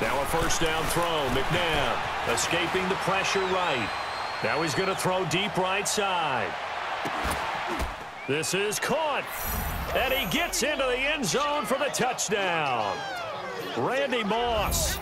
Now a first down throw. McNabb escaping the pressure right. Now he's going to throw deep right side. This is caught. And he gets into the end zone for the touchdown. Randy Moss